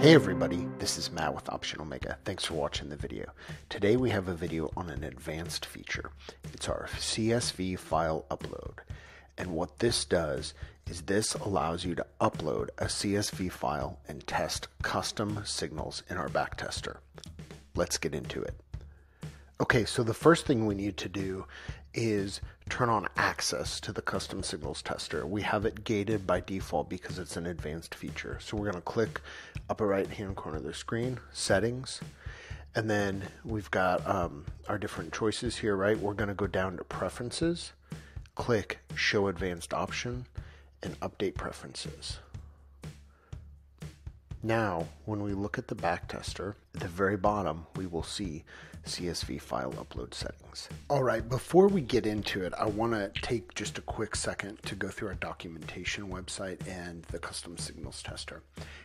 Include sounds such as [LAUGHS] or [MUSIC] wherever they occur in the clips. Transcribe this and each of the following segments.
Hey everybody, this is Matt with Option Omega. Thanks for watching the video. Today we have a video on an advanced feature. It's our CSV file upload. And what this does is this allows you to upload a CSV file and test custom signals in our backtester. Let's get into it. Okay, so the first thing we need to do is turn on access to the custom signals tester. We have it gated by default because it's an advanced feature. So we're going to click upper right hand corner of the screen, settings, and then we've got um, our different choices here, right? We're going to go down to preferences, click show advanced option, and update preferences. Now, when we look at the backtester, at the very bottom, we will see CSV file upload settings. All right, before we get into it, I want to take just a quick second to go through our documentation website and the custom signals tester.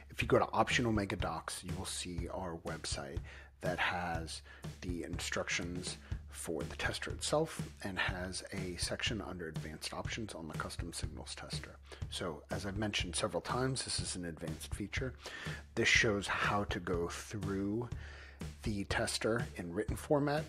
If you go to Option Omega Docs, you will see our website that has the instructions for the tester itself and has a section under advanced options on the custom signals tester. So as I've mentioned several times, this is an advanced feature. This shows how to go through the tester in written format.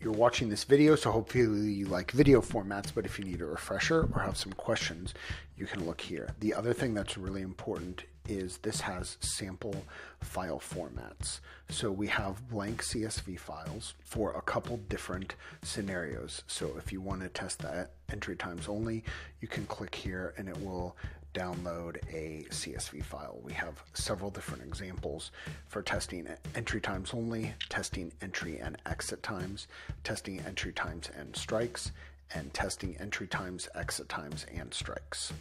You're watching this video, so hopefully you like video formats, but if you need a refresher or have some questions, you can look here. The other thing that's really important is this has sample file formats. So we have blank CSV files for a couple different scenarios. So if you want to test that entry times only, you can click here and it will download a CSV file. We have several different examples for testing entry times only, testing entry and exit times, testing entry times and strikes, and testing entry times, exit times, and strikes.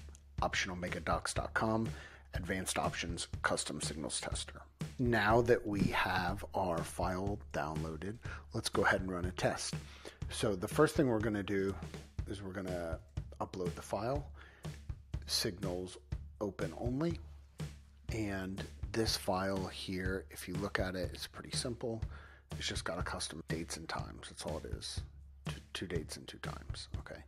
OptionOmegaDocs.com Advanced Options Custom Signals Tester. Now that we have our file downloaded, let's go ahead and run a test. So the first thing we're going to do is we're going to upload the file, signals open only, and this file here, if you look at it, it's pretty simple. It's just got a custom dates and times. That's all it is. Two, dates and two times. Okay.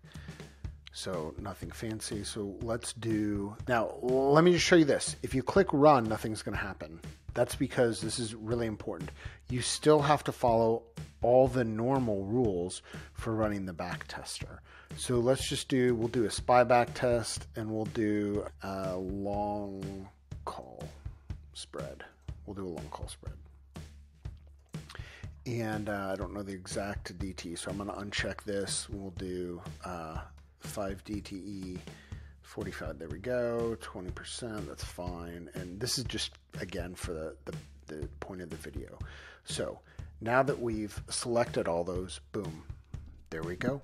So nothing fancy. So let's do, now let me just show you this. If you click run, nothing's gonna happen. That's because this is really important. You still have to follow all the normal rules for running the back tester. So let's just do, we'll do a SPY back test and we'll do a long call spread. We'll do a long call spread. And uh, I don't know the exact DT, so I'm going to uncheck this. We'll do uh, 5 DTE 45 there we go 20% that's fine. And this is just again for the, the, the point of the video. So now that we've selected all those boom there we go.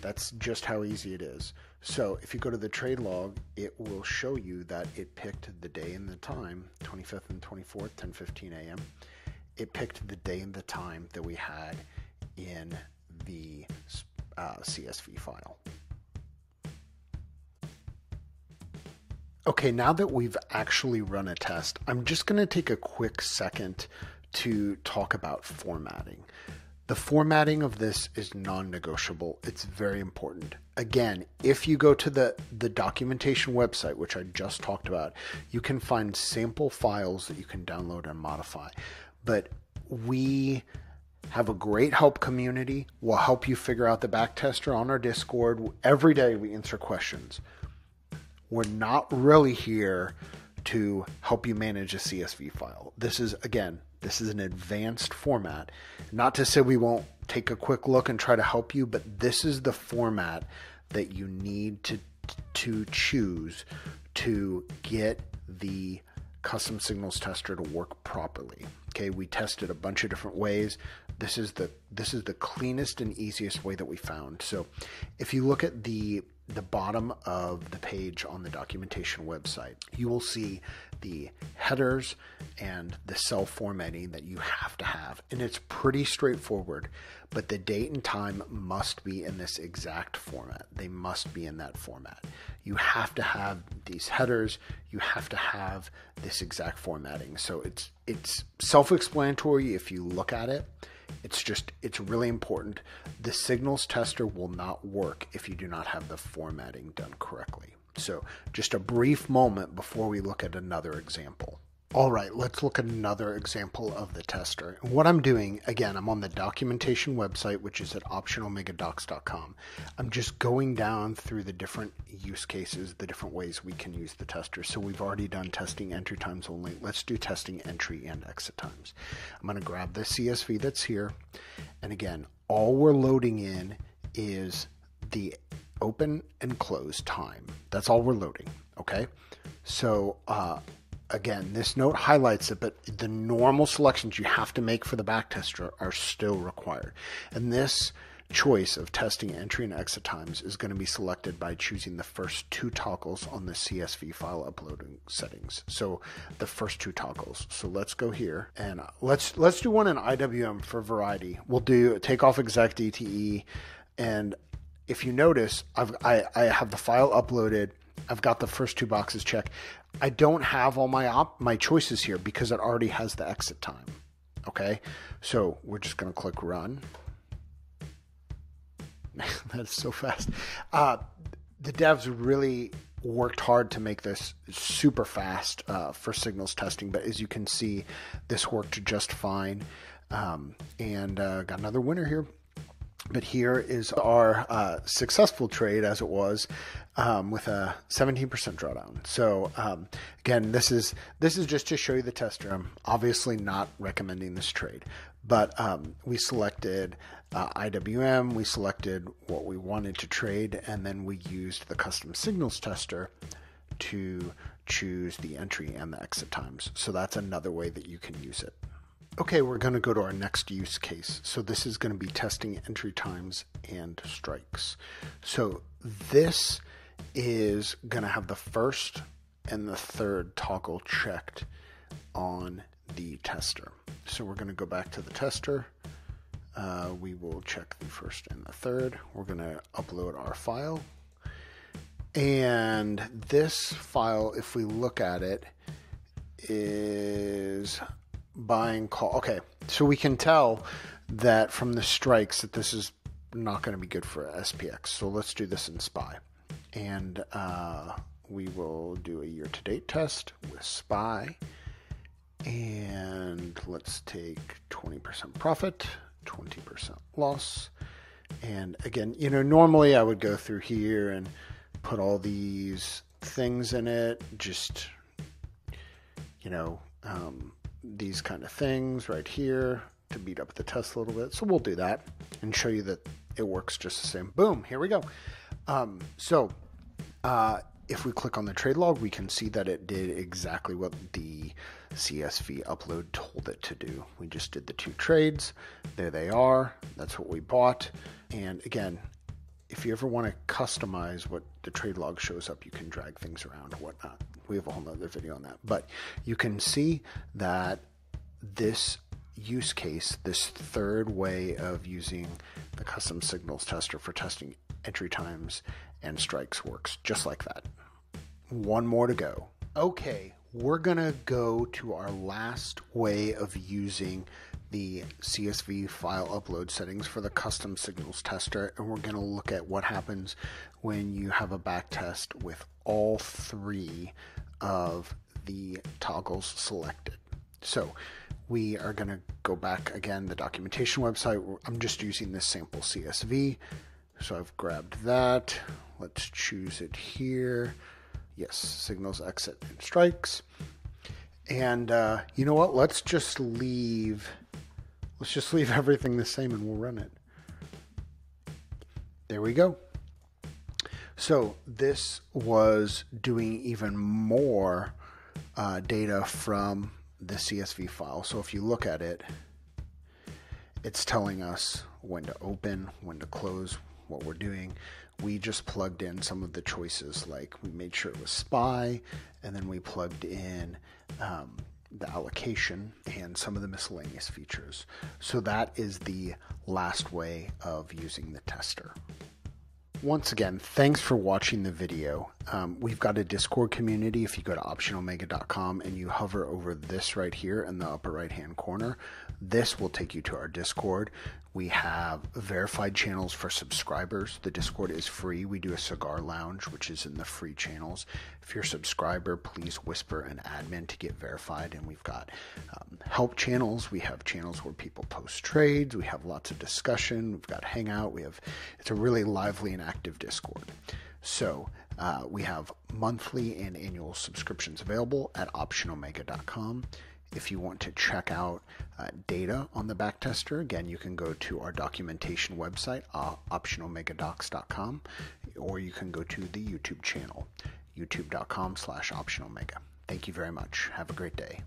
That's just how easy it is. So if you go to the trade log it will show you that it picked the day and the time 25th and 24th 10:15 a.m. it picked the day and the time that we had in the uh, CSV file Okay, now that we've actually run a test, I'm just going to take a quick second to talk about formatting. The formatting of this is non-negotiable. It's very important. Again, if you go to the, the documentation website, which I just talked about, you can find sample files that you can download and modify. But we have a great help community. We'll help you figure out the backtester on our Discord. Every day we answer questions we're not really here to help you manage a CSV file. This is, again, this is an advanced format. Not to say we won't take a quick look and try to help you, but this is the format that you need to, to choose to get the custom signals tester to work properly. Okay, we tested a bunch of different ways. This is the this is the cleanest and easiest way that we found. So if you look at the the bottom of the page on the documentation website, you will see the headers and the cell formatting that you have to have. And it's pretty straightforward, but the date and time must be in this exact format. They must be in that format. You have to have these headers, you have to have this exact formatting. So it's it's self-explanatory if you look at it. It's just, it's really important. The signals tester will not work if you do not have the formatting done correctly. So, just a brief moment before we look at another example. All right, let's look at another example of the tester. And what I'm doing, again, I'm on the documentation website, which is at optionomegadocs.com. I'm just going down through the different use cases, the different ways we can use the tester. So we've already done testing entry times only. Let's do testing entry and exit times. I'm going to grab the CSV that's here. And again, all we're loading in is the open and close time. That's all we're loading. Okay. So, uh, again, this note highlights it, but the normal selections you have to make for the backtester are still required. And this choice of testing entry and exit times is going to be selected by choosing the first two toggles on the CSV file uploading settings. So the first two toggles. So let's go here and uh, let's let's do one in IWM for variety. We'll do take off exec DTE and if you notice, I've, I, I have the file uploaded. I've got the first two boxes checked. I don't have all my op, my choices here because it already has the exit time. Okay, so we're just going to click run. [LAUGHS] that is so fast. Uh, the devs really worked hard to make this super fast uh, for signals testing, but as you can see, this worked just fine. Um, and uh, got another winner here. But here is our uh, successful trade, as it was, um, with a 17% drawdown. So um, again, this is this is just to show you the tester. I'm obviously not recommending this trade, but um, we selected uh, IWM, we selected what we wanted to trade, and then we used the custom signals tester to choose the entry and the exit times. So that's another way that you can use it. Okay, we're going to go to our next use case. So this is going to be testing entry times and strikes. So this is going to have the first and the third toggle checked on the tester. So we're going to go back to the tester. Uh, we will check the first and the third. We're going to upload our file. And this file, if we look at it, is buying call. Okay, so we can tell that from the strikes that this is not going to be good for SPX. So let's do this in SPY. And uh, we will do a year to date test with SPY. And let's take 20% profit, 20% loss. And again, you know, normally I would go through here and put all these things in it, just, you know, um, these kind of things right here to beat up the test a little bit. So we'll do that and show you that it works just the same. Boom, here we go. Um, so uh, if we click on the trade log, we can see that it did exactly what the CSV upload told it to do. We just did the two trades. There they are. That's what we bought. And again, if you ever want to customize what the trade log shows up, you can drag things around whatnot. We have a whole other video on that. But you can see that this use case, this third way of using the custom signals tester for testing entry times and strikes works just like that. One more to go. Okay, we're to go to our last way of using the CSV file upload settings for the custom signals tester, and we're going to look at what happens when you have a back test with all three of the toggles selected. So we are going to go back again the documentation website. I'm just using this sample CSV. So I've grabbed that. Let's choose it here. Yes, signals, exit, and strikes. And uh, you know what? Let's just leave Let's just leave everything the same and we'll run it. There we go. So this was doing even more uh, data from the CSV file. So if you look at it, it's telling us when to open, when to close, what we're doing. We just plugged in some of the choices, like we made sure it was SPY, and then we plugged in um, the allocation and some of the miscellaneous features. So that is the last way of using the tester. Once again, thanks for watching the video. Um, we've got a Discord community. If you go to optionomega.com and you hover over this right here in the upper right hand corner, this will take you to our Discord. We have verified channels for subscribers. The Discord is free. We do a cigar lounge, which is in the free channels. If you're a subscriber, please whisper an admin to get verified. And we've got um, help channels. We have channels where people post trades. We have lots of discussion. We've got Hangout. We have it's a really lively and active Discord. So uh, we have monthly and annual subscriptions available at optionomega.com. If you want to check out uh, data on the backtester, again, you can go to our documentation website, uh, optionomegadocs.com, or you can go to the YouTube channel, youtube.com slash optionomega. Thank you very much. Have a great day.